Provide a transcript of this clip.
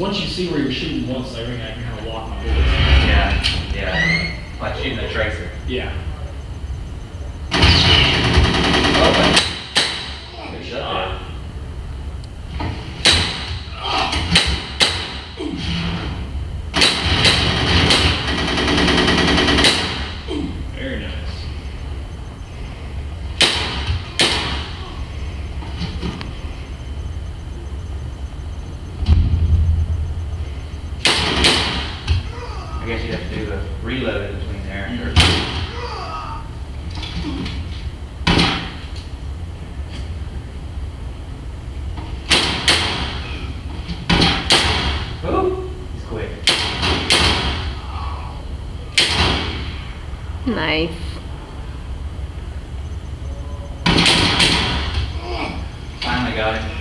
once you see where you're shooting once, I think I can kind of lock my bullets. Yeah, yeah. Like shooting a tracer. Yeah. guess you have to do a reload in between there and mm -hmm. Nice. Finally got it.